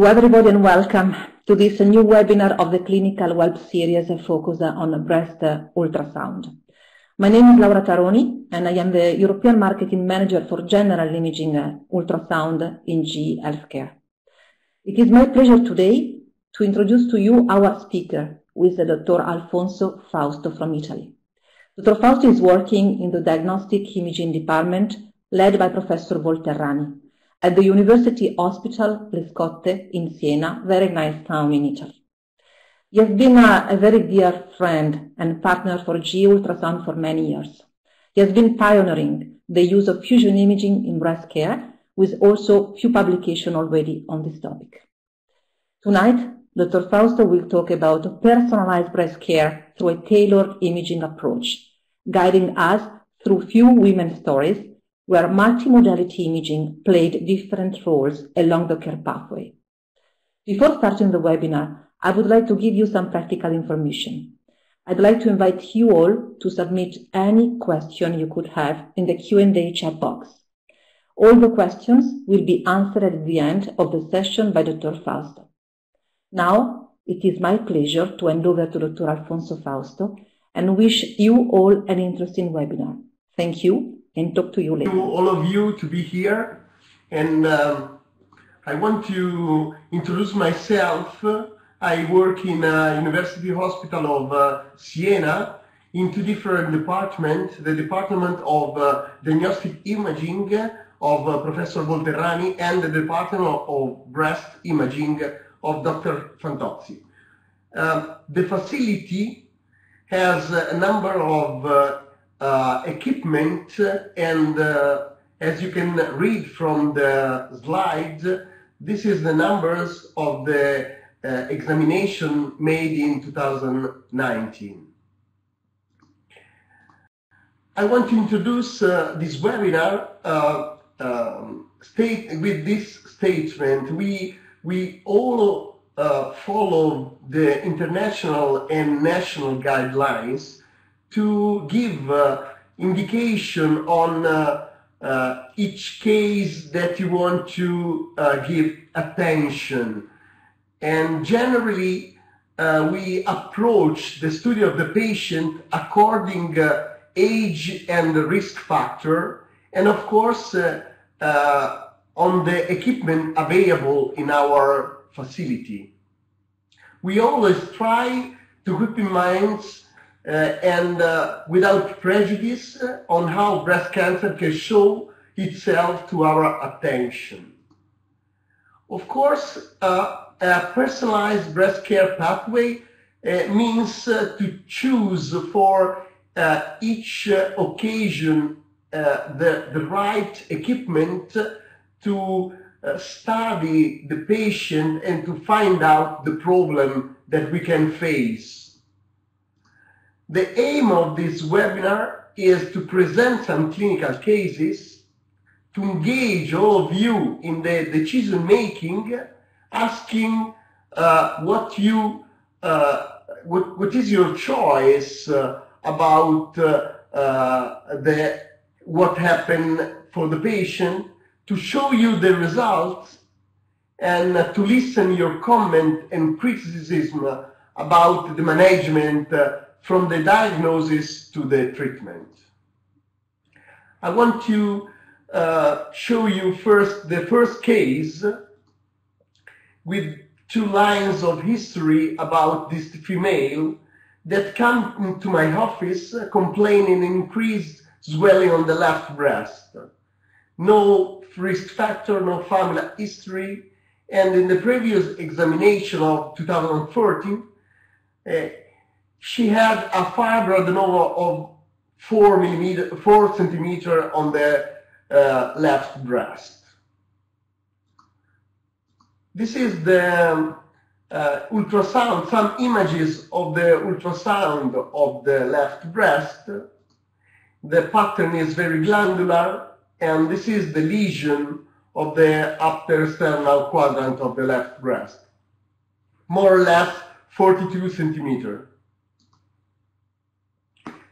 to everybody and welcome to this new webinar of the Clinical Web series focused on breast ultrasound. My name is Laura Taroni and I am the European Marketing Manager for General Imaging Ultrasound in GE Healthcare. It is my pleasure today to introduce to you our speaker, is Dr. Alfonso Fausto from Italy. Dr. Fausto is working in the Diagnostic Imaging Department led by Professor Volterrani at the University Hospital Le Scotte in Siena, very nice town in Italy. He has been a, a very dear friend and partner for GE Ultrasound for many years. He has been pioneering the use of fusion imaging in breast care, with also few publications already on this topic. Tonight, Dr. Fausto will talk about personalized breast care through a tailored imaging approach, guiding us through few women's stories where multimodality imaging played different roles along the care pathway. Before starting the webinar, I would like to give you some practical information. I'd like to invite you all to submit any question you could have in the Q&A chat box. All the questions will be answered at the end of the session by Dr. Fausto. Now, it is my pleasure to hand over to Dr. Alfonso Fausto and wish you all an interesting webinar. Thank you and talk to you later. To all of you to be here, and um, I want to introduce myself. I work in a university hospital of uh, Siena in two different departments, the department of uh, diagnostic imaging of uh, Professor Volterrani and the department of, of breast imaging of Dr. Fantozzi. Um, the facility has a number of uh, equipment and uh, as you can read from the slide, this is the numbers of the uh, examination made in 2019. I want to introduce uh, this webinar uh, um, state with this statement. We we all uh, follow the international and national guidelines to give uh, indication on uh, uh, each case that you want to give attention. And generally, we approach the study of the patient according age and risk factor, and of course, on the equipment available in our facility. We always try to keep in mind Uh, and uh, without prejudice uh, on how breast cancer can show itself to our attention. Of course, uh, a personalized breast care pathway uh, means to choose for each occasion the, the right equipment to uh, study the patient and to find out the problem that we can face. The aim of this webinar is to present some clinical cases, to engage all of you in the decision making, asking uh, what you, uh, what, what is your choice uh, about uh, uh, the, what happened for the patient, to show you the results, and to listen your comment and criticism about the management uh, from the diagnosis to the treatment. I want to uh, show you first the first case with two lines of history about this female that came to my office complaining increased swelling on the left breast. No risk factor, no family history, and in the previous examination of 2014, uh, she had a fibroadenoma of four millimeter, four centimeter on the uh, left breast. This is the uh, ultrasound, some images of the ultrasound of the left breast. The pattern is very glandular, and this is the lesion of the upper sternal quadrant of the left breast. More or less 42 centimeter.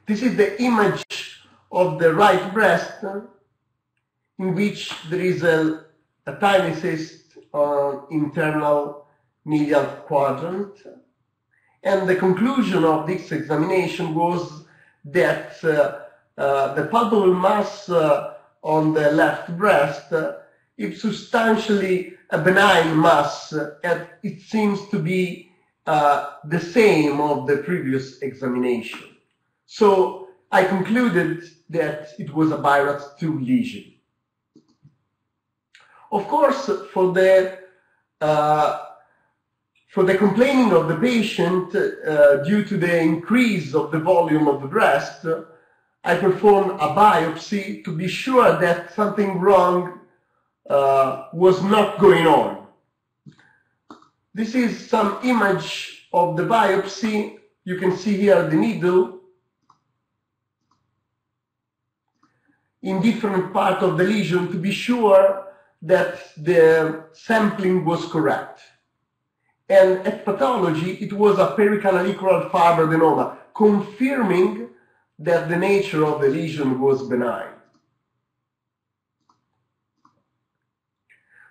This is the image of the right breast in which there is a, a tiny cyst on internal medial quadrant. And the conclusion of this examination was that uh, uh, the palpable mass uh, on the left breast is substantially a benign mass and it seems to be uh, the same of the previous examination. So I concluded that it was a BI-RADS 2 lesion. Of course, for the uh, for the complaining of the patient uh, due to the increase of the volume of the breast, I performed a biopsy to be sure that something wrong uh, was not going on. This is some image of the biopsy. You can see here the needle in different part of the lesion to be sure that the sampling was correct. And at pathology, it was a pericanalicular fibroadenoma, confirming that the nature of the lesion was benign.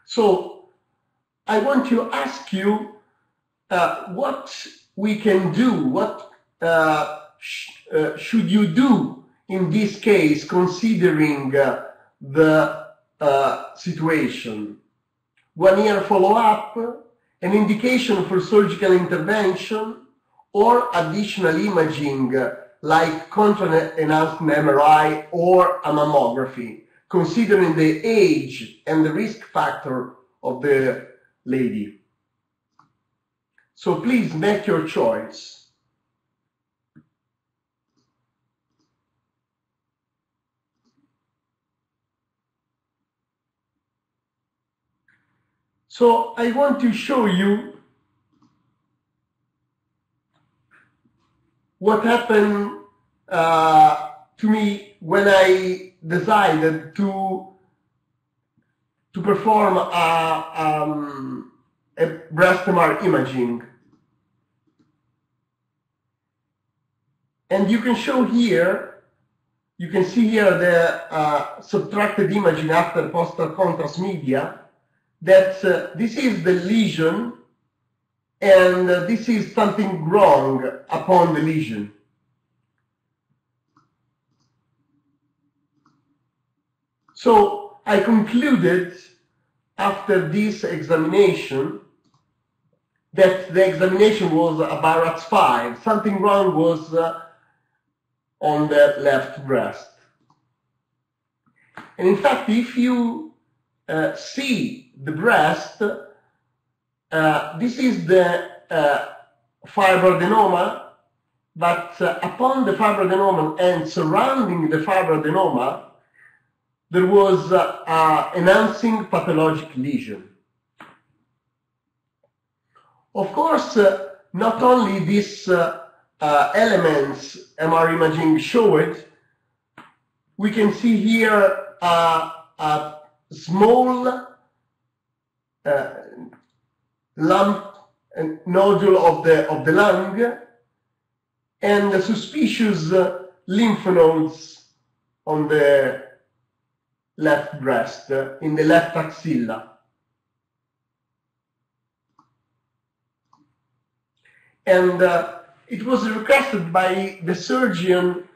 So I want to ask you uh, what we can do, what uh, sh uh, should you do in this case considering uh, the uh, situation? One year follow-up, an indication for surgical intervention, or additional imaging uh, like contrast-enhanced MRI or a mammography, considering the age and the risk factor of the lady. So please make your choice. So I want to show you what happened uh, to me when I decided to to perform a, um, a breast MR imaging. And you can show here, you can see here the uh, subtracted imaging after postal contrast media, that uh, this is the lesion and uh, this is something wrong upon the lesion. So I concluded after this examination that the examination was a BI-RADS 5. Something wrong was uh, on the left breast. And in fact, if you uh, see the breast, uh, this is the uh, fibroadenoma, but uh, upon the fibroadenoma and surrounding the fibroadenoma, there was uh, enhancing pathologic lesion. Of course, uh, not only these uh, elements MR imaging showed, we can see here a small lump and nodule of the of the lung and the suspicious uh, lymph nodes on the left breast uh, in the left axilla. And uh, it was requested by the surgeon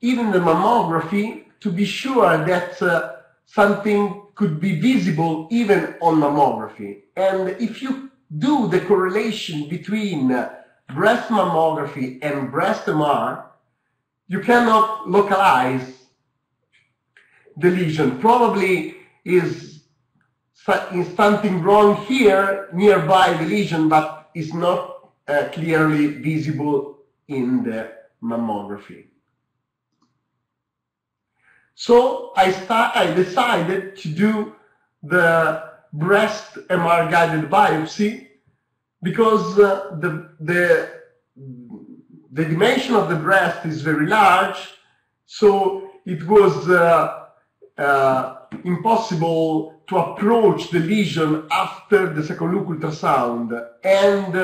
even the mammography to be sure that uh, something could be visible even on mammography and if you do the correlation between breast mammography and breast MR, you cannot localize the lesion. Probably is something wrong here nearby the lesion, but is not uh, clearly visible in the mammography. So I, start, I decided to do the breast MR guided biopsy because uh, the, the, the dimension of the breast is very large, so it was uh, uh, impossible to approach the lesion after the second look ultrasound. And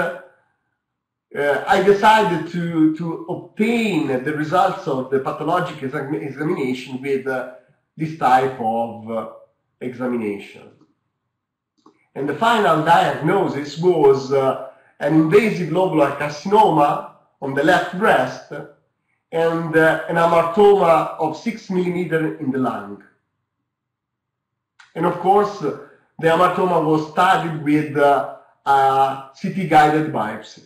uh, I decided to, to obtain the results of the pathologic examination with uh, this type of uh, examination. And the final diagnosis was uh, an invasive lobular carcinoma on the left breast and uh, an hamartoma of 6 millimeter in the lung. And of course, the hamartoma was studied with uh, CT-guided biopsy.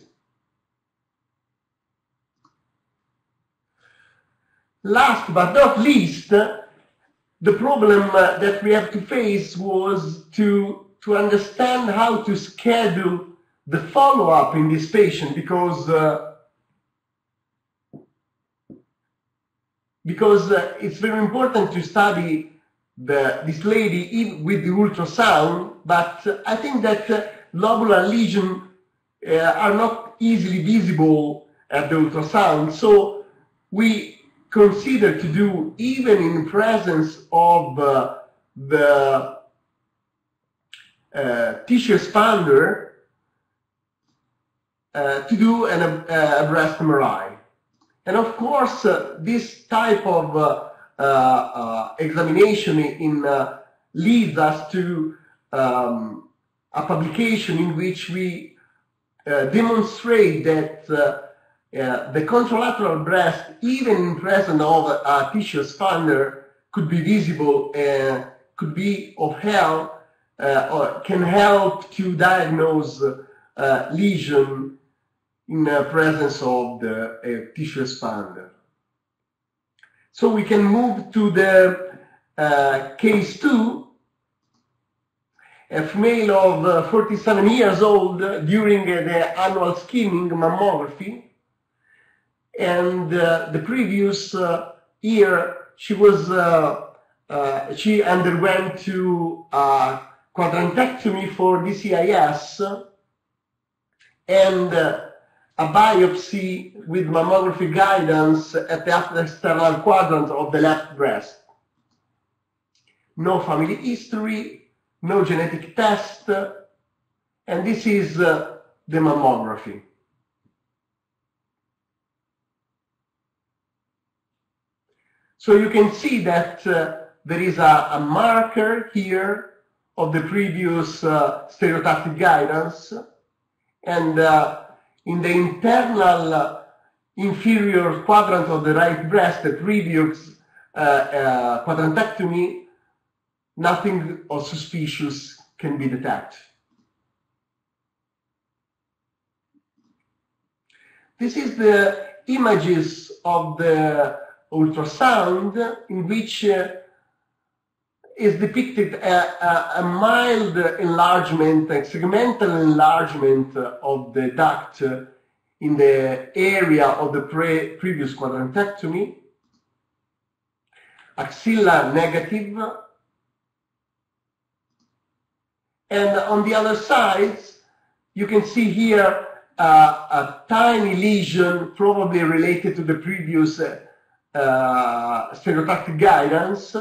Last but not least, the problem uh, that we have to face was to, to understand how to schedule the follow-up in this patient because uh, because uh, it's very important to study the, this lady with the ultrasound, but uh, I think that uh, lobular lesions uh, are not easily visible at the ultrasound, so we consider to do even in presence of uh, the uh, tissue expander to do an, a breast MRI. And of course, uh, this type of uh, uh, examination in, leads us to um, a publication in which we demonstrate that the contralateral breast, even in presence of a tissue expander, could be visible and could be of help uh, or can help to diagnose uh, lesion in the presence of the uh, tissue expander. So we can move to the uh, case 2, a female of uh, 47 years old during the annual skinning mammography. And uh, the previous uh, year, she was uh, she underwent to quadrantectomy for DCIS and a biopsy with mammography guidance at the upper external quadrant of the left breast. No family history, no genetic test, and this is uh, the mammography. So you can see that uh, there is a, a, marker here of the previous uh, stereotactic guidance, and uh, in the internal uh, inferior quadrant of the right breast that uh, uh, quadrantectomy, nothing of suspicious can be detected. This is the images of the ultrasound in which uh, is depicted a, a, a, mild enlargement, a segmental enlargement of the duct in the area of the pre previous quadrantectomy, axilla negative, and on the other sides, you can see here uh, a tiny lesion, probably related to the previous uh, stereotactic guidance,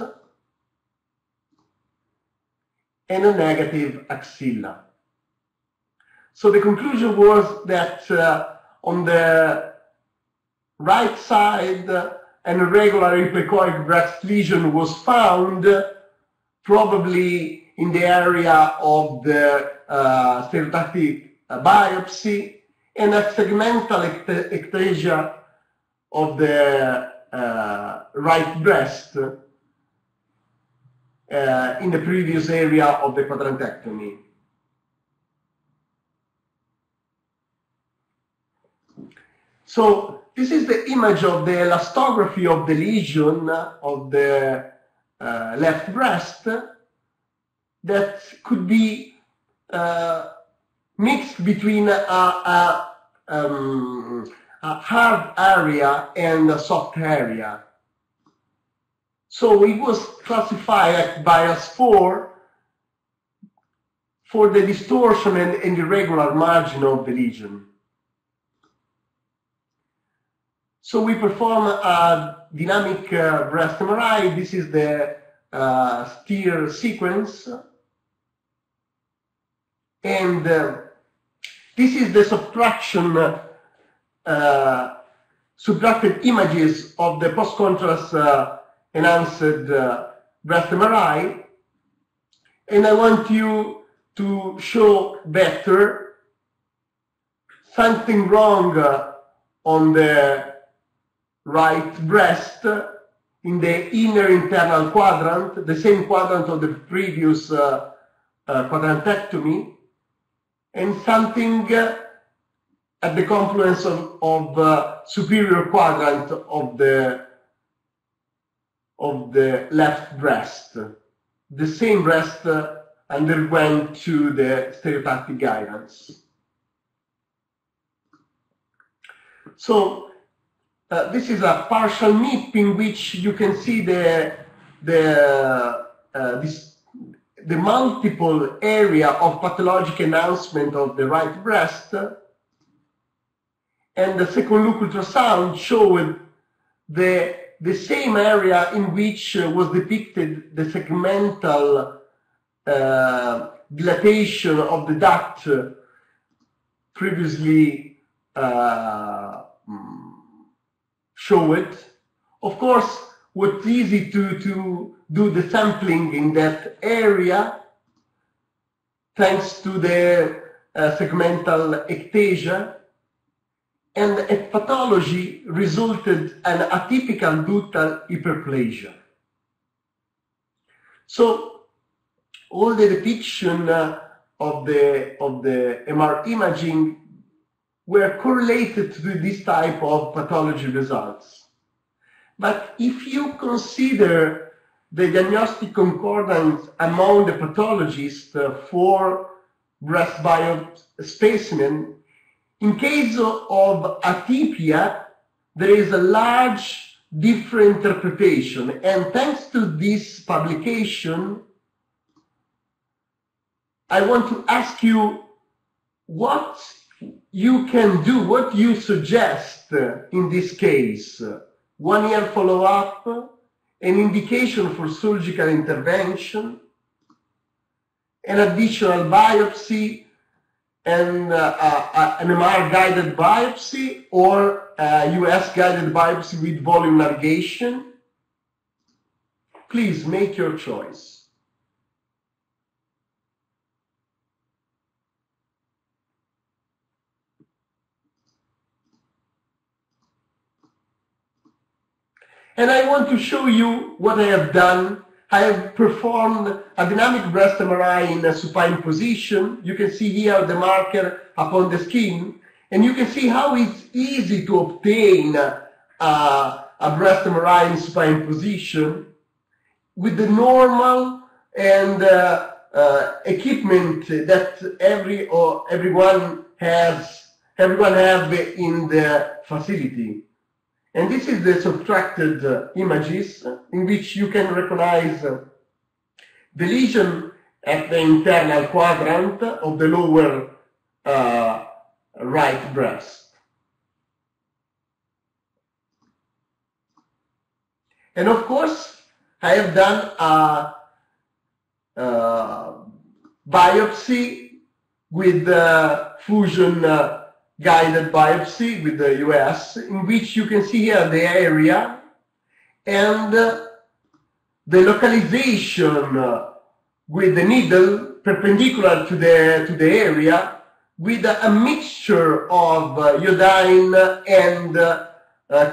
and a negative axilla. So the conclusion was that uh, on the right side, an irregular hypoechoic breast lesion was found, probably in the area of the uh, stereotactic biopsy, and a segmental ectasia of the right breast uh, in the previous area of the quadrantectomy. So this is the image of the elastography of the lesion of the uh, left breast that could be uh, mixed between a, a, um, a hard area and a soft area. So it was classified by us 4 for the distortion and, and irregular margin of the lesion. So we perform a dynamic uh, breast MRI. This is the uh, STIR sequence. And uh, this is the subtraction, uh, subtracted images of the post-contrast uh, enhanced uh, breast MRI. And I want you to show better something wrong uh, on the right breast in the inner internal quadrant, the same quadrant of the previous uh, uh, quadrantectomy, and something at the confluence of, of uh, superior quadrant of the of the left breast. The same breast uh, underwent to the stereotactic guidance. So uh, this is a partial MIP in which you can see the the uh, this, the multiple area of pathologic enhancement of the right breast, and the second look ultrasound showed the the same area in which uh, was depicted the segmental uh, dilatation of the duct previously uh, show it. Of course, what's easy to, to do the sampling in that area thanks to the uh, segmental ectasia and at pathology resulted an atypical ductal hyperplasia. So all the depiction uh, of the of the MR imaging were correlated to this type of pathology results. But if you consider the diagnostic concordance among the pathologists uh, for breast biopsy specimen, in case of atypia, there is a large different interpretation. And thanks to this publication, I want to ask you what you can do, what you suggest in this case. One year follow-up, an indication for surgical intervention, an additional biopsy, and uh, uh, an MR guided biopsy or US guided biopsy with volume navigation. Please make your choice. And I want to show you what I have done. I have performed a dynamic breast MRI in a supine position. You can see here the marker upon the skin. And you can see how it's easy to obtain uh, a breast MRI in supine position with the normal and uh, uh, equipment that every or everyone has everyone have in the facility. And this is the subtracted uh, images in which you can recognize uh, the lesion at the internal quadrant of the lower uh, right breast. And of course, I have done a, a biopsy with fusion guided biopsy with the US, in which you can see here the area and the localization with the needle perpendicular to the, to the area with a mixture of iodine and uh,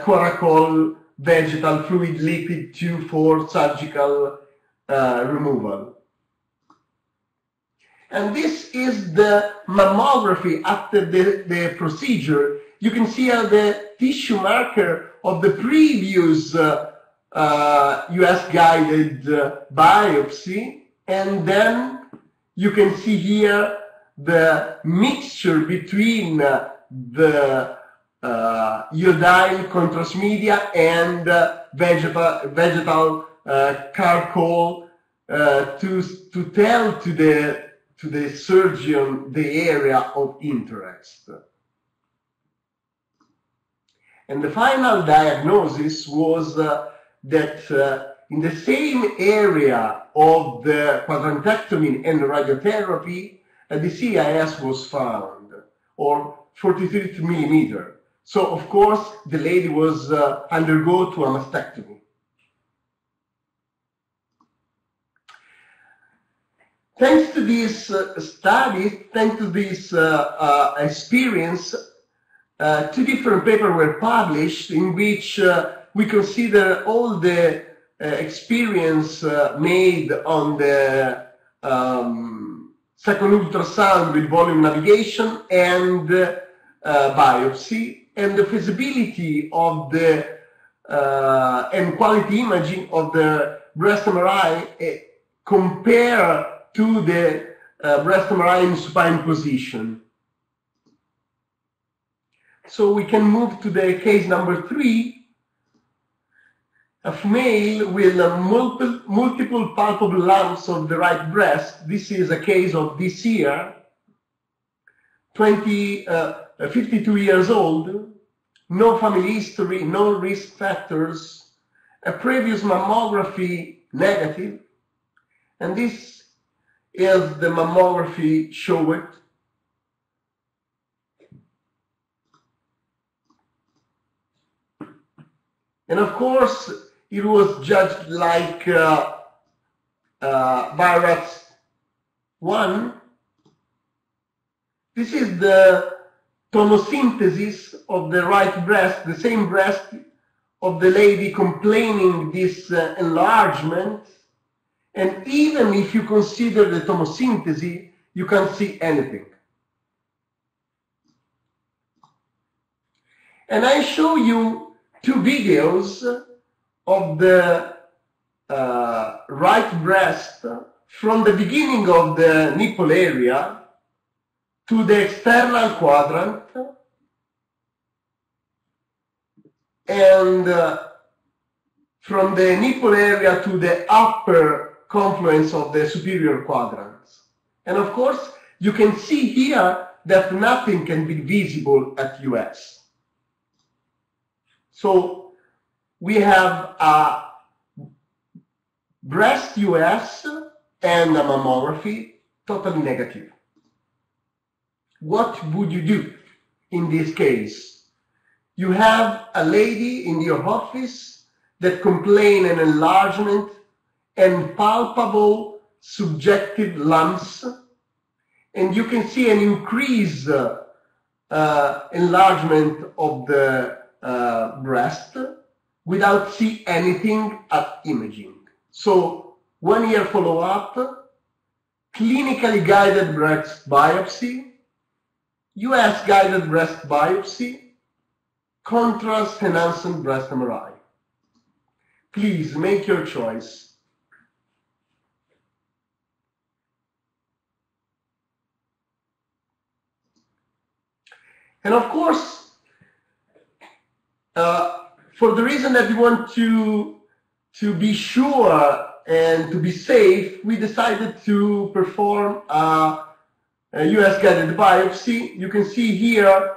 coracoid vegetal fluid liquid tube for surgical uh, removal. And this is the mammography after the, the procedure. You can see how the tissue marker of the previous uh, uh, US guided uh, biopsy. And then you can see here the mixture between uh, the uh, iodine contrast media and uh, vegetal, vegetal charcoal to, to tell to the to the surgeon the area of interest. And the final diagnosis was uh, that uh, in the same area of the quadrantectomy and radiotherapy, uh, the CIS was found, or 43 millimeter. So of course, the lady was uh, undergo to a mastectomy. Thanks to this uh, study, thanks to this uh, uh, experience, uh, two different papers were published in which uh, we consider all the uh, experience made on the um, second ultrasound with volume navigation and biopsy and the feasibility of the and quality imaging of the breast MRI compare to the uh, breast MRI in supine position. So we can move to the case number three. A female with multiple, multiple palpable lumps of the right breast. This is a case of this year, 20, uh, 52 years old, no family history, no risk factors, a previous mammography negative, and this is the mammography showed. And of course, it was judged like uh, uh, 1. This is the tomosynthesis of the right breast, the same breast of the lady complaining this uh, enlargement and even if you consider the tomosynthesis, you can't see anything. And I show you two videos of the uh, right breast from the beginning of the nipple area to the external quadrant and uh, from the nipple area to the upper confluence of the superior quadrants. And of course, you can see here that nothing can be visible at US. So we have a breast US and a mammography totally negative. What would you do in this case? You have a lady in your office that complain an enlargement and palpable subjective lumps. And you can see an increased uh, enlargement of the uh, breast without see anything at imaging. So one year follow-up, clinically guided breast biopsy, US guided breast biopsy, contrast enhanced breast MRI. Please make your choice. And of course, uh, for the reason that we want to, to be sure and to be safe, we decided to perform a, a US guided biopsy. You can see here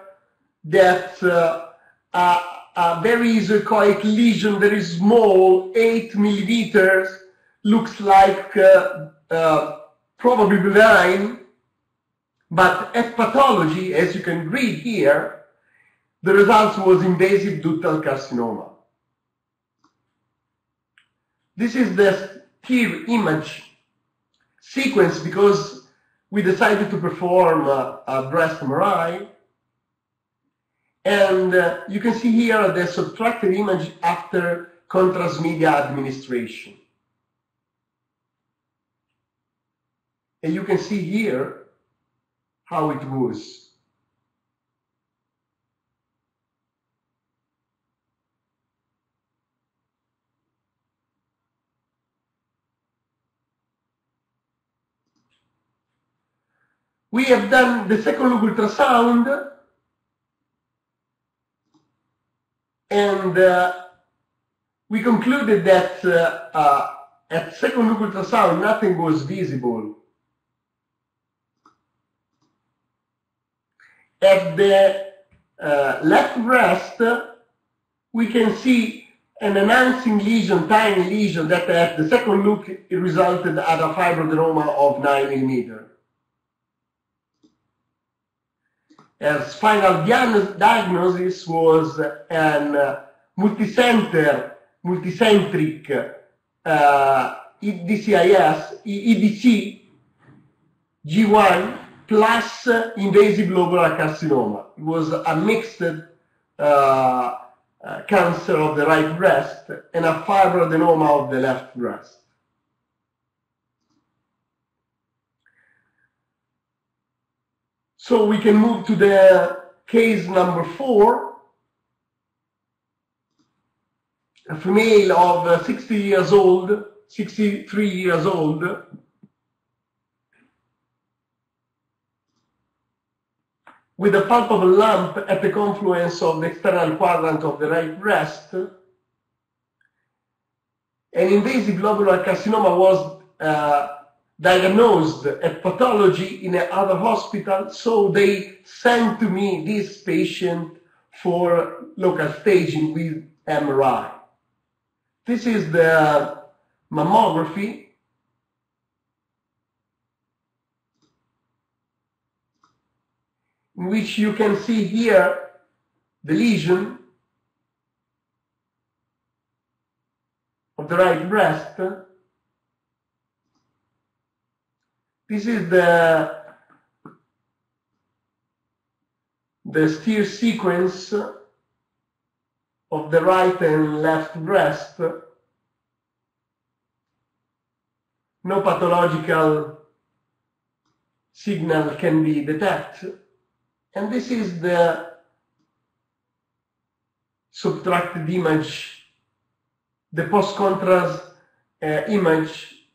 that uh, a, a very echoic lesion, very small, 8 millimeters, looks like uh, uh, probably benign, but at pathology, as you can read here, the result was invasive ductal carcinoma. This is the STIR image sequence because we decided to perform a, a breast MRI. And uh, you can see here the subtracted image after contrast media administration. And you can see here how it was. We have done the second ultrasound and uh, we concluded that uh, uh, at second look ultrasound nothing was visible at the uh, left breast, we can see an enhancing lesion, tiny lesion, that at the second look resulted at a fibroadenoma of 9 millimeter. As final diagnosis was an uh, multicenter, multicentric uh, DCIS, IDC, G1 plus invasive lobular carcinoma. It was a mixed uh, uh, cancer of the right breast and a fibroadenoma of the left breast. So we can move to the case number four. A female of uh, 60 years old, 63 years old, with a palpable lump at the confluence of the external quadrant of the right breast. An invasive lobular carcinoma was uh, diagnosed at pathology in another hospital, so they sent to me this patient for local staging with MRI. This is the mammography which you can see here the lesion of the right breast. This is the the STIR sequence of the right and left breast. No pathological signal can be detected. And this is the subtracted image, the post-contrast uh, image.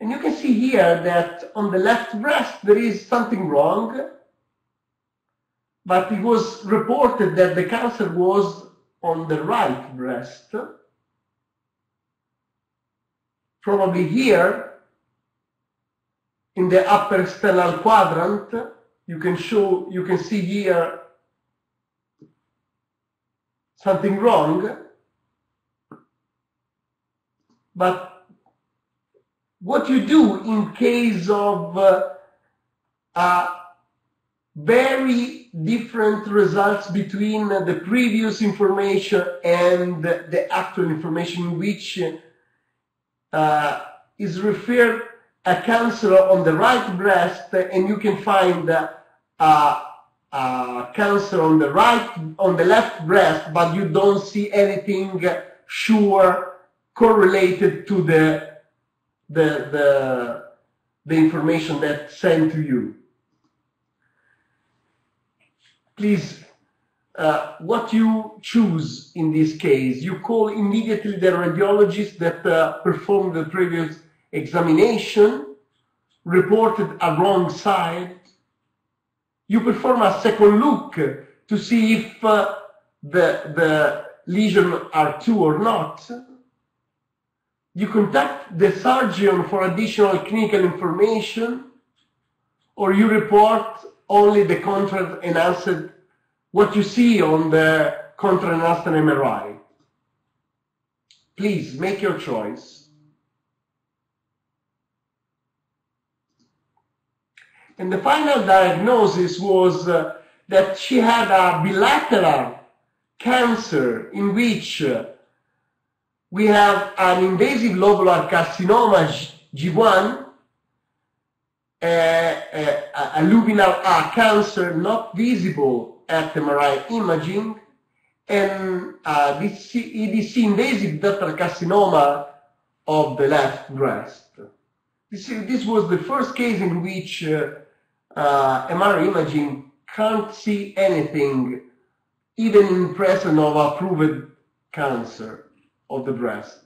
And you can see here that on the left breast there is something wrong, but it was reported that the cancer was on the right breast. Probably here in the upper external quadrant, you can show, you can see here something wrong, but what you do in case of uh, uh, very different results between the previous information and the actual information which uh, is referred a cancer on the right breast and you can find a, a cancer on the right, on the left breast, but you don't see anything sure correlated to the, the, the, the information that's sent to you. Please, uh, what you choose in this case, you call immediately the radiologist that uh, performed the previous examination reported a wrong side, you perform a second look to see if uh, the, the lesion are two or not. You contact the surgeon for additional clinical information, or you report only the contrast enhanced, what you see on the contrast enhanced MRI. Please make your choice. And the final diagnosis was uh, that she had a bilateral cancer in which uh, we have an invasive lobular carcinoma G1, a, a, a luminal A cancer not visible at MRI imaging, and uh, this IDC invasive ductal carcinoma of the left breast. This, this was the first case in which uh, uh, MR imaging can't see anything, even in presence of approved cancer of the breast.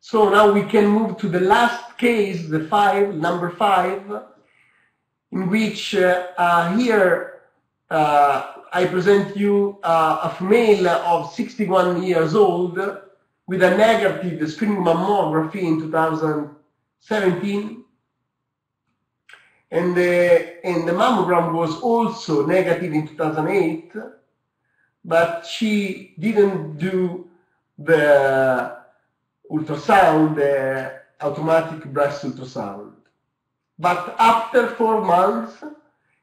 So now we can move to the last case, the five, number five, in which uh, uh, here uh, I present you uh, a female of 61 years old with a negative screening mammography in 2017 and the, and the mammogram was also negative in 2008, but she didn't do the ultrasound, the automatic breast ultrasound. But after four months,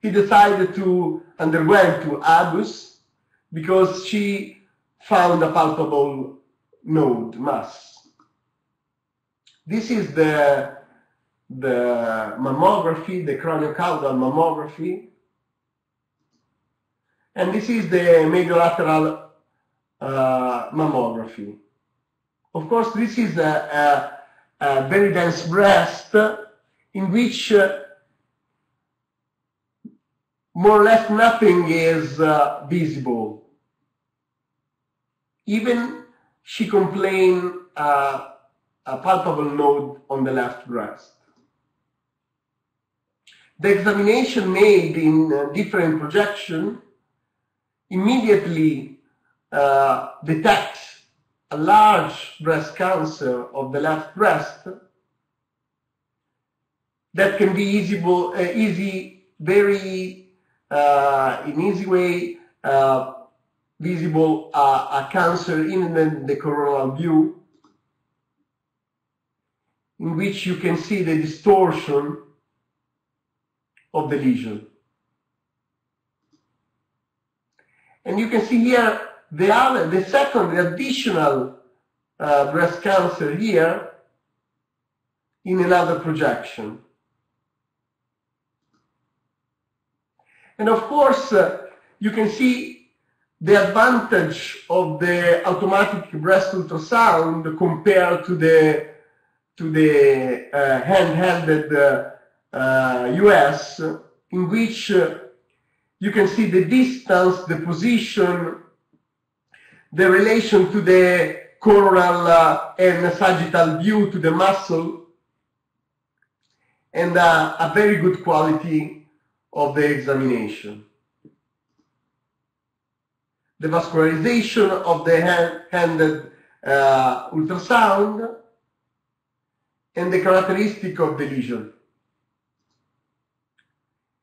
he decided to undergo to ABUS because she found a palpable node mass. This is the the mammography, the craniocaudal mammography. And this is the mediolateral uh, mammography. Of course, this is a, a, a very dense breast in which uh, more or less nothing is uh, visible. Even she complained uh, a palpable node on the left breast. The examination made in different projection immediately uh, detects a large breast cancer of the left breast that can be easy, uh, easy very uh, in easy way uh, visible uh, a cancer in the coronal view in which you can see the distortion of the lesion. And you can see here the other, the second, the additional uh, breast cancer here in another projection. And of course, uh, you can see the advantage of the automatic breast ultrasound compared to the to the uh, handheld US, uh, in which uh, you can see the distance, the position, the relation to the coronal uh, and sagittal view to the muscle, and uh, a very good quality of the examination. The vascularization of the hand handed uh, ultrasound and the characteristic of the lesion.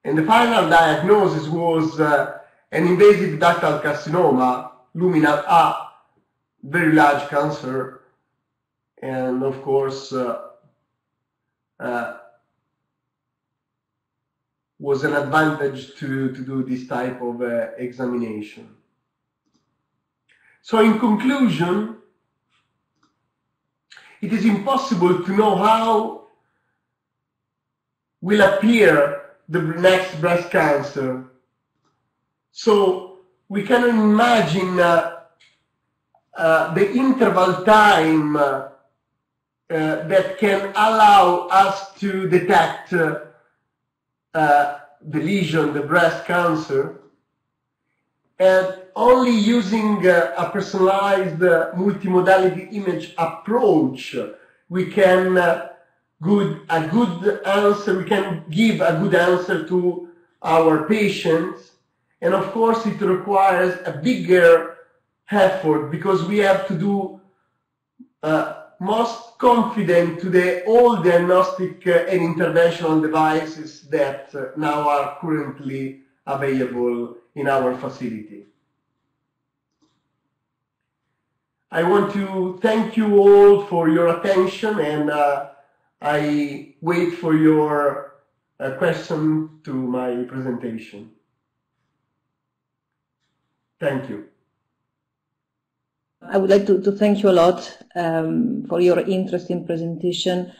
And the final diagnosis was uh, an invasive ductal carcinoma, luminal A, very large cancer, and of course uh, uh, was an advantage to, to do this type of uh, examination. So in conclusion, it is impossible to know how will appear the next breast cancer. So we can imagine uh, uh, the interval time uh, uh, that can allow us to detect uh, uh, the lesion, the breast cancer, and only using a personalized multimodality image approach, we can good a good answer. We can give a good answer to our patients, and of course, it requires a bigger effort because we have to do uh, most confident to the all diagnostic uh, and interventional devices that uh, now are currently available in our facility. I want to thank you all for your attention and uh, I wait for your uh, question to my presentation. Thank you. I would like to, to thank you a lot um, for your interesting presentation,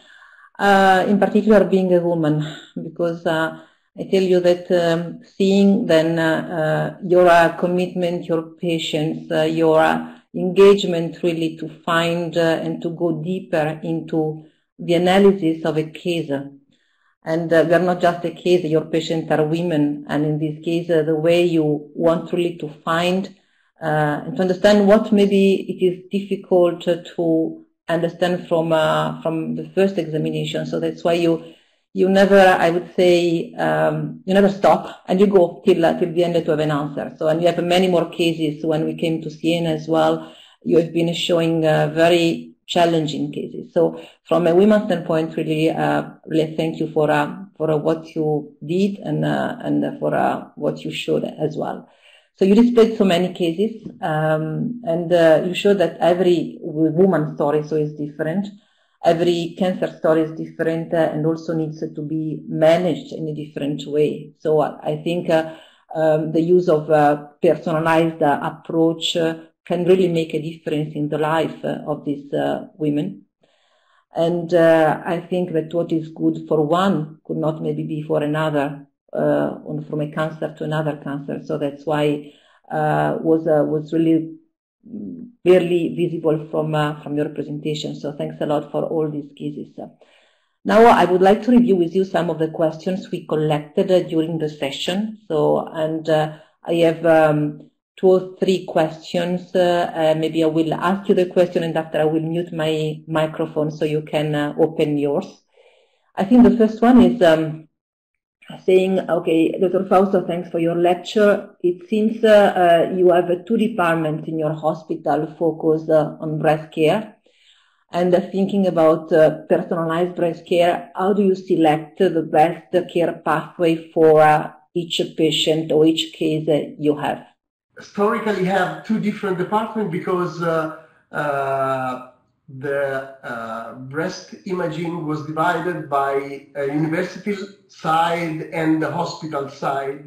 uh, in particular being a woman, because uh, I tell you that um, seeing then uh, uh your uh, commitment, your patience, uh, your engagement really to find and to go deeper into the analysis of a case. And uh, we are not just a case, your patients are women. And in this case, uh, the way you want really to find uh, and to understand what maybe it is difficult to understand from from the first examination. So that's why you you never, I would say, um, you never stop and you go till, uh, till the end to have an answer. So, and we have many more cases when we came to Siena as well. You have been showing uh, very challenging cases. So from a women's standpoint, really, uh, really thank you for, uh, for uh, what you did and, uh, and for what you showed as well. So you displayed so many cases, um, and you showed that every woman's story so is different every cancer story is different uh, and also needs to be managed in a different way. So I think uh, um, the use of personalized uh, approach uh, can really make a difference in the life of these uh, women. And uh, I think that what is good for one could not maybe be for another, uh, from a cancer to another cancer. So that's why was was really clearly visible from uh, from your presentation. So thanks a lot for all these cases. Now I would like to review with you some of the questions we collected uh, during the session. So and uh, I have um, two or three questions. Uh, maybe I will ask you the question and after I will mute my microphone so you can open yours. I think the first one is um, saying, okay, Dr. Fausto, thanks for your lecture. It seems uh, uh, you have uh, two departments in your hospital focused uh, on breast care. And uh, thinking about uh, personalized breast care, how do you select the best care pathway for each patient or each case you have? Historically, have two different departments because the uh, breast imaging was divided by university side and the hospital side.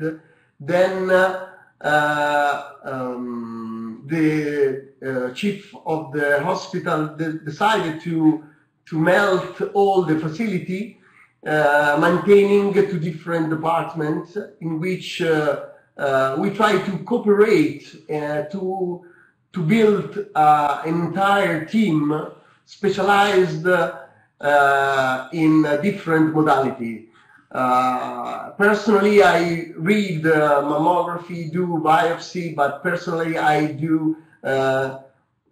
Then uh, uh, um, the uh, chief of the hospital de decided to to melt all the facility, uh, maintaining two different departments in which uh, we try to cooperate to to build uh, an entire team specialized uh, in different modality. Uh, personally, I read mammography, do biopsy, but personally I do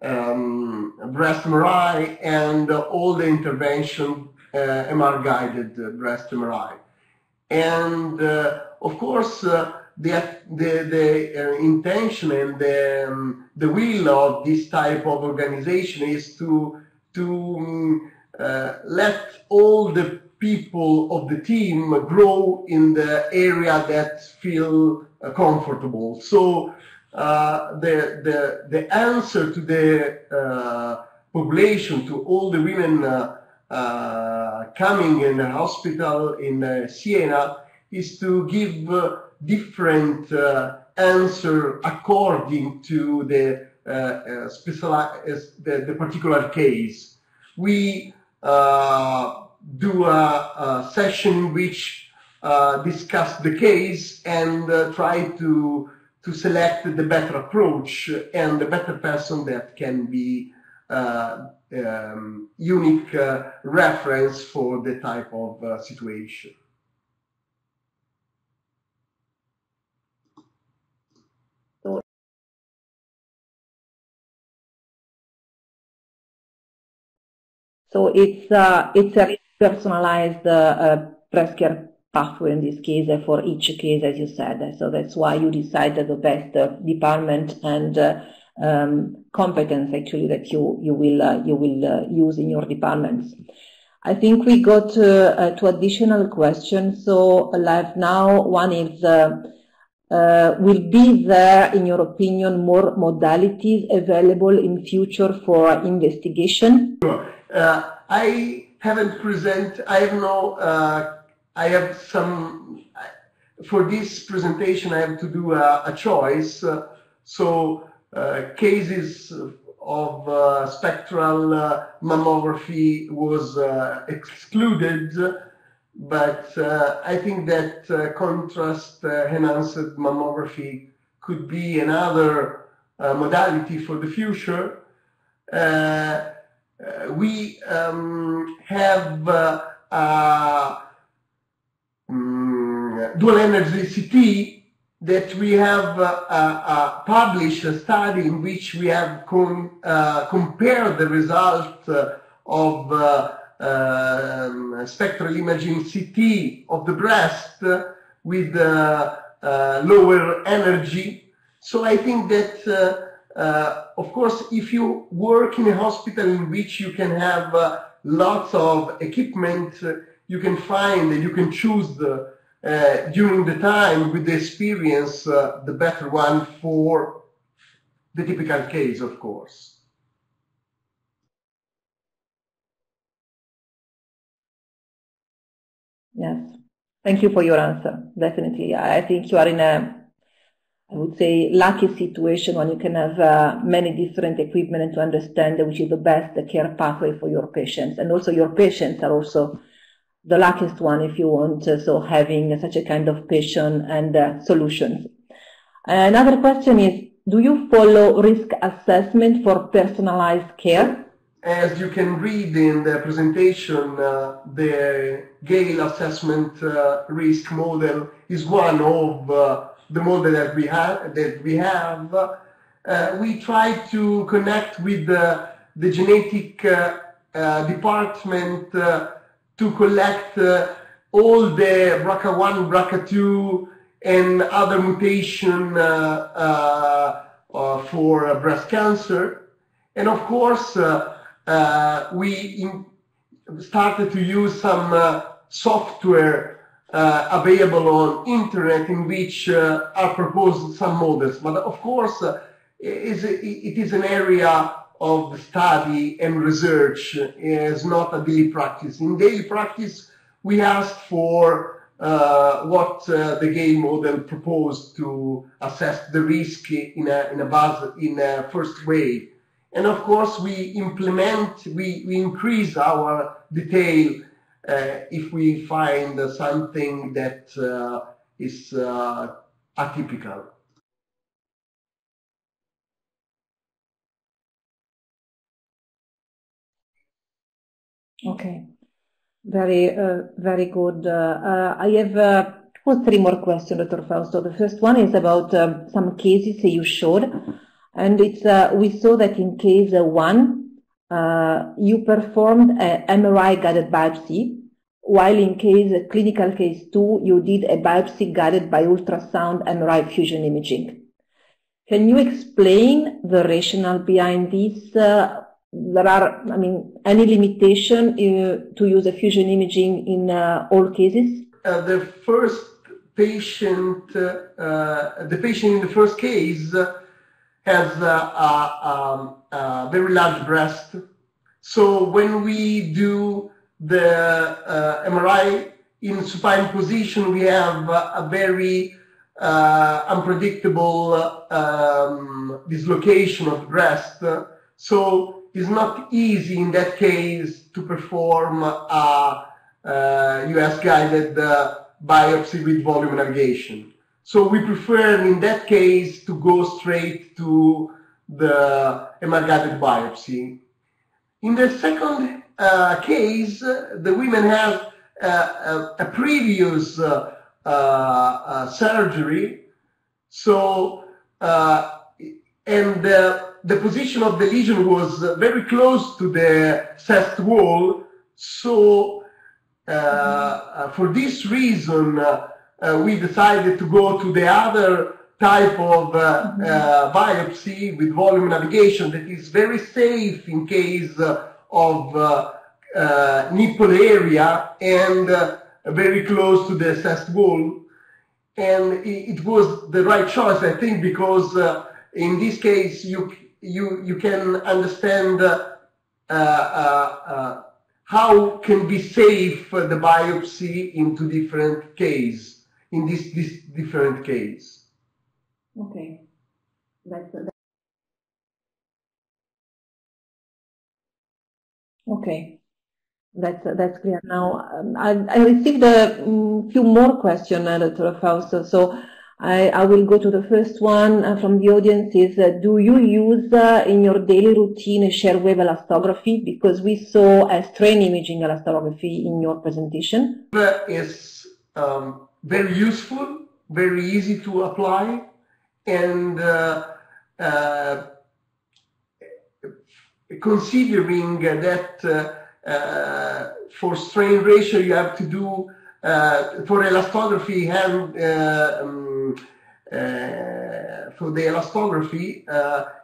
um, breast MRI and all the intervention uh, MR guided breast MRI. And uh, of course, uh, the, the, the uh, intention and the, um, the will of this type of organization is to, to um, uh, let all the people of the team grow in the area that feel uh, comfortable. So uh, the, the, the answer to the uh, population, to all the women uh, coming in the hospital in Siena, is to give different uh, answer according to the uh, uh, the, the, particular case. We do a, a, session which discuss the case and try to to select the better approach and the better person that can be uh, um, unique uh, reference for the type of uh, situation. So it's uh, it's a personalized uh, breast care pathway in this case uh, for each case, as you said. So that's why you decided the best uh, department and uh, um, competence actually that you you will uh, you will use in your departments. I think we got two additional questions. So live now, one is. Uh, will be there, in your opinion, more modalities available in future for investigation? Uh, I haven't present, I have no, uh, I have some, for this presentation I have to do a, a choice. Uh, so uh, cases of uh, spectral uh, mammography was excluded, but I think that contrast enhanced mammography could be another modality for the future. Uh, we um, have uh, uh, um, dual energy CT that we have published a study in which we have com compared the result of um, spectral imaging CT of the breast with uh, uh, lower energy. So I think that uh, uh, of course, if you work in a hospital in which you can have uh, lots of equipment, uh, you can find and you can choose the, uh, during the time with the experience uh, the better one for the typical case, of course. Yes. Thank you for your answer. Definitely. I think you are in a I would say, lucky situation when you can have uh, many different equipment and to understand which is the best care pathway for your patients. And also your patients are also the luckiest one if you want, uh, so having such a kind of patient and uh, solutions. Another question is, do you follow risk assessment for personalized care? As you can read in the presentation, uh, the Gail assessment uh, risk model is one of uh, the model that we have. That we have. Uh, we try to connect with the, the genetic uh, uh, department to collect all the BRCA1, BRCA2, and other mutation for breast cancer. And of course, uh, we started to use some uh, software uh, available on internet in which are proposed some models. But of course, is, it is an area of study and research It's not a daily practice. In daily practice, we asked for uh, what uh, the Gail model proposed to assess the risk in a, in a, buzz, in a first way. And of course, we implement, we, we increase our detail uh, if we find something that uh, is uh, atypical. Okay, very, uh, very good. Uh, uh, I have two or three more questions, Dr. Fausto. The first one is about um, some cases you showed. And it's, uh, we saw that in case uh, one, uh, you performed an MRI guided biopsy, while in case clinical case two, you did a biopsy guided by ultrasound and MRI fusion imaging. Can you explain the rationale behind this? Uh, there are, I mean, any limitation uh, to use a fusion imaging in uh, all cases? the first patient, the patient in the first case has a, a, a, very large breast. So when we do the uh, MRI in supine position, we have a very uh, unpredictable um, dislocation of the breast. So it's not easy in that case to perform a, a US guided uh, biopsy with volume navigation. So we prefer in that case to go straight to the MR-guided biopsy. In the second uh, case, the women have uh, a, a, previous uh, uh surgery. So, uh, and the position of the lesion was very close to the chest wall. So, uh, for this reason, uh, we decided to go to the other type of uh, uh, biopsy with volume navigation that is very safe in case of nipple area and very close to the chest wall. And it was the right choice, I think, because in this case you you you can understand uh, uh, uh, how can be safe the biopsy into different case in this, this different case. Okay. That's, that's okay. That's that's clear now. Um, I, I received a um, few more questions, uh, Dr. Fausto. So I, I will go to the first one uh, from the audience is, uh, do you use uh, in your daily routine a shear wave elastography? Because we saw a strain imaging elastography in your presentation. Is um, very useful, very easy to apply, and uh, uh, considering that uh, for strain ratio you have to do for elastography hand um, for the elastography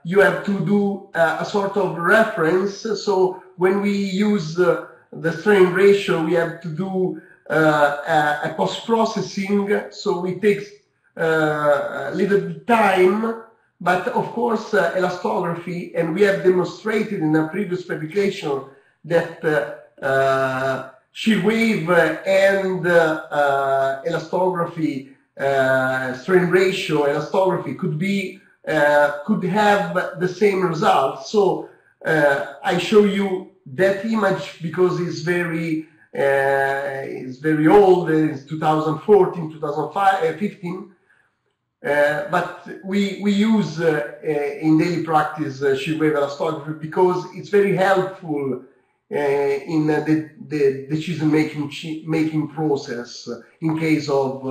you have to do a sort of reference. So when we use the strain ratio, we have to do uh, a post-processing, so we takes uh, a little time, but of course uh, elastography, and we have demonstrated in a previous publication that shear wave and elastography uh, strain ratio, elastography could be uh, could have the same results. So uh, I show you that image because it's very uh, it's very old. It's 2014, 2015. Uh, but we we use uh, uh, in daily practice uh, shear wave elastography because it's very helpful in the, the decision making making process in case of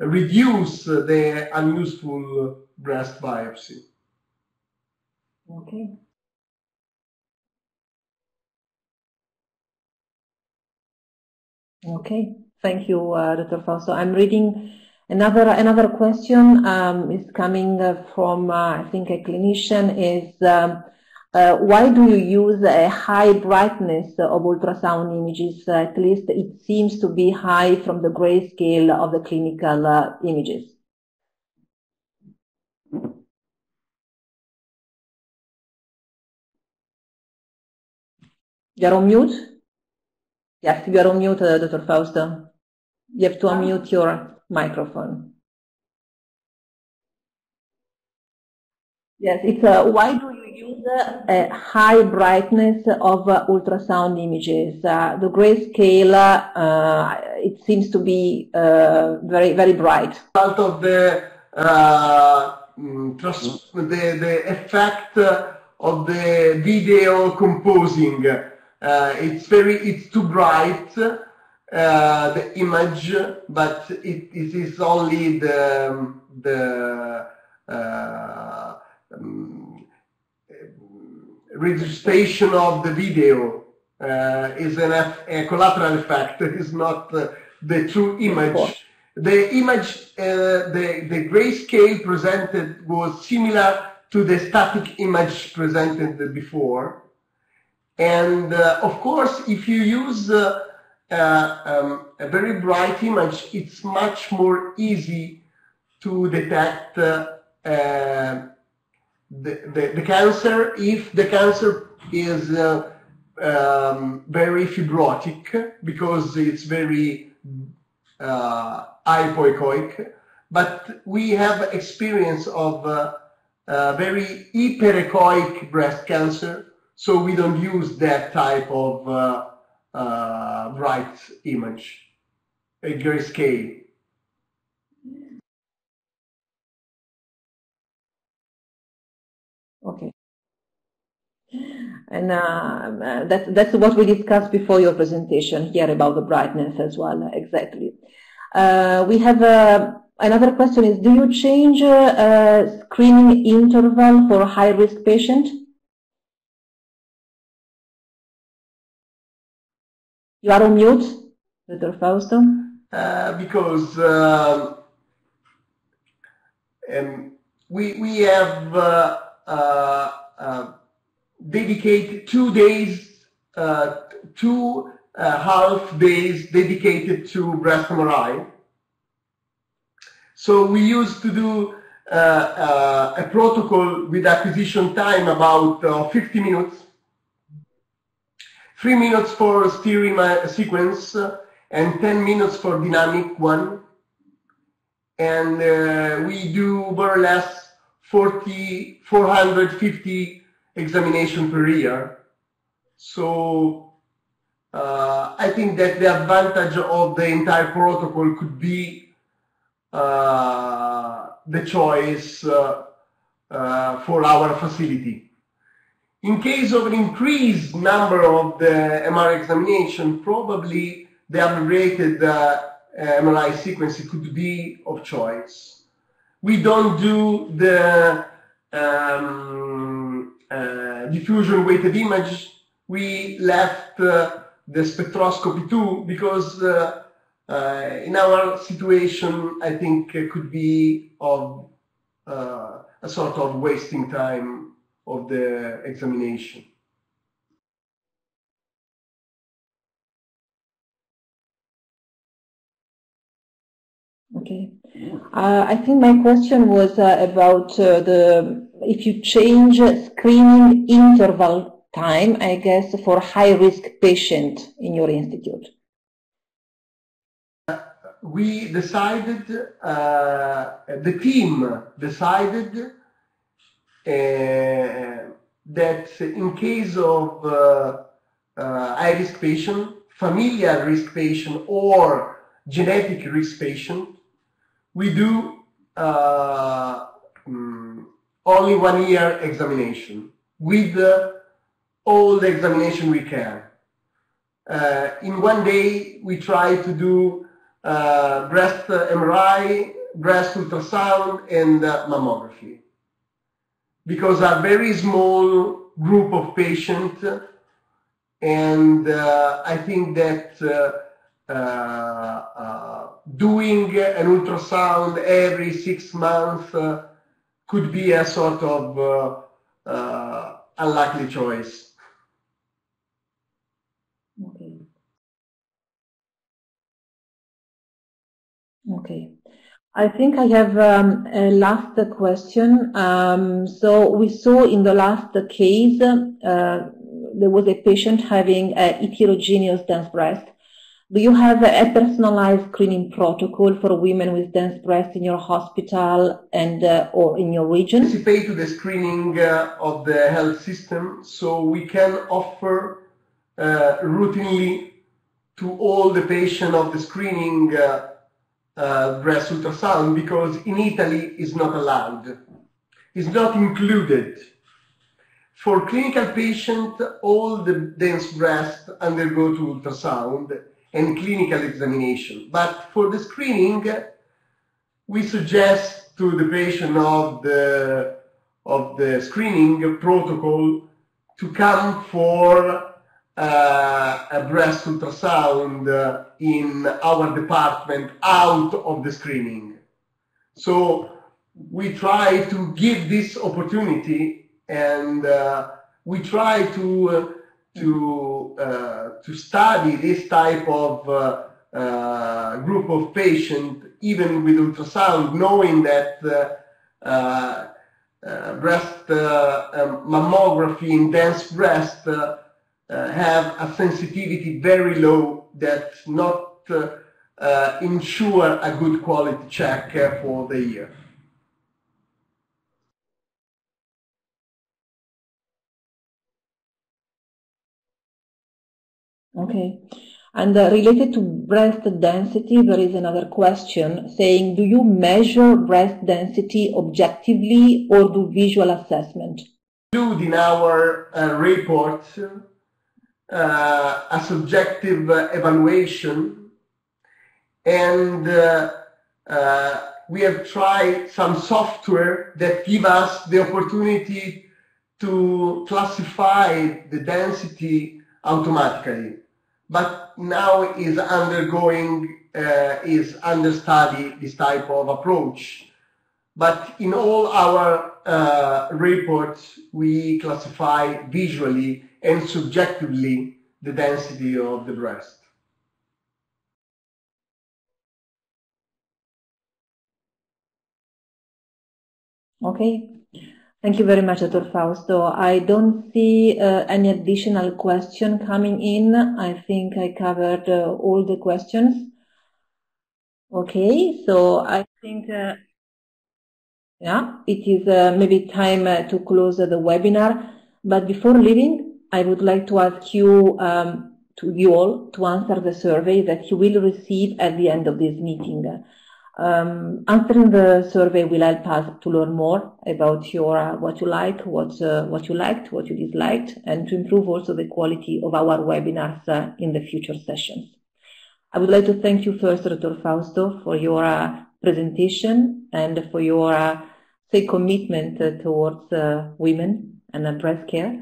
reduce the unuseful breast biopsy. Okay. Okay, thank you, uh, Dr. Fausto. I'm reading another another question um, is coming from uh, I think a clinician is um, uh, why do you use a high brightness of ultrasound images? at least it seems to be high from the grayscale of the clinical uh, images. You're on mute? Yes, you are on mute, uh, Dr. Fausto. You have to unmute your microphone. Yes, it's uh, why do you use uh, a high brightness of uh, ultrasound images? Uh, the grayscale, uh, it seems to be uh, very, very bright. Part of the, mm, the, the effect of the video composing uh, it's very, it's too bright, uh, the image, but it, it is only the, the uh, um, registration of the video uh, is an, a collateral effect. It is not uh, the true image. The image, uh, the, the grayscale presented was similar to the static image presented before. And uh, of course, if you use uh, uh, um, a very bright image, it's much more easy to detect uh, uh, the, the, the, cancer if the cancer is uh, um, very fibrotic because it's very hypoechoic. But we have experience of very hyperechoic breast cancer so we don't use that type of uh, uh, bright image, a grayscale. Okay. And uh, that's, that's what we discussed before your presentation here about the brightness as well, exactly. Uh, we have uh, another question is, do you change uh, screening interval for high-risk patient? You are on mute, Dr. Fausto. Uh, because uh, we, we have uh, uh, uh dedicated two days, uh, two half days dedicated to breast MRI. So we used to do a protocol with acquisition time about 50 minutes three minutes for STIR sequence and 10 minutes for dynamic one. And uh, we do more or less 40, 450 examination per year. So uh, I think that the advantage of the entire protocol could be uh, the choice uh, uh, for our facility. In case of an increased number of the MRI examination, probably the abbreviated uh, MRI sequence could be of choice. We don't do the um, uh, diffusion weighted image. We left uh, the spectroscopy too because uh, uh, in our situation, I think it could be of uh, a sort of wasting time of the examination. Okay. Uh, I think my question was uh, about uh, the if you change screening interval time, I guess, for high-risk patient in your institute. we decided, uh, the team decided that in case of uh, uh, high risk patient, familial risk patient, or genetic risk patient, we do uh, mm, only one year examination with uh, all the examination we can. Uh, in one day, we try to do uh, breast MRI, breast ultrasound, and uh, mammography. Because a very small group of patients, and uh, I think that uh, uh, doing an ultrasound every six months could be a sort of unlikely choice. Okay. Okay. I think I have um, a last question. Um, so we saw in the last case, uh, there was a patient having a heterogeneous dense breast. Do you have a personalized screening protocol for women with dense breast in your hospital and uh, or in your region? Participate to the screening uh, of the health system, so we can offer uh, routinely to all the patient of the screening uh, breast ultrasound because in Italy is not allowed, is not included. For clinical patient, all the dense breasts undergo to ultrasound and clinical examination. But for the screening, we suggest to the patient of the of the screening protocol to come for uh, a breast ultrasound in our department out of the screening. So we try to give this opportunity and uh, we try to uh, to uh, to study this type of uh, group of patients even with ultrasound, knowing that breast um, mammography in dense breast have a sensitivity very low that not uh, uh, ensure a good quality check for the year. Okay. And uh, related to breast density, there is another question saying, do you measure breast density objectively or do visual assessment? Include in our uh, report uh, a subjective uh, evaluation and uh, we have tried some software that give us the opportunity to classify the density automatically. But now is undergoing, uh, is under study this type of approach. But in all our uh, reports, we classify visually and subjectively the density of the breast. Okay. Thank you very much, Dr. Fausto. I don't see uh, any additional question coming in. I think I covered uh, all the questions. Okay, so I think, uh, yeah, it is uh, maybe time uh, to close the webinar. But before leaving, I would like to ask you, um, to you all, to answer the survey that you will receive at the end of this meeting. Um, answering the survey will help us to learn more about your uh, what you like, what uh, what you liked, what you disliked, and to improve also the quality of our webinars uh, in the future sessions. I would like to thank you first, Dr. Fausto, for your uh, presentation and for your uh, say commitment uh, towards women and breast care.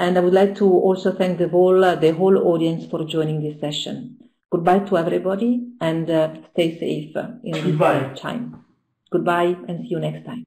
And I would like to also thank the whole, uh, the whole audience for joining this session. Goodbye to everybody and uh, stay safe in this time. Goodbye and see you next time.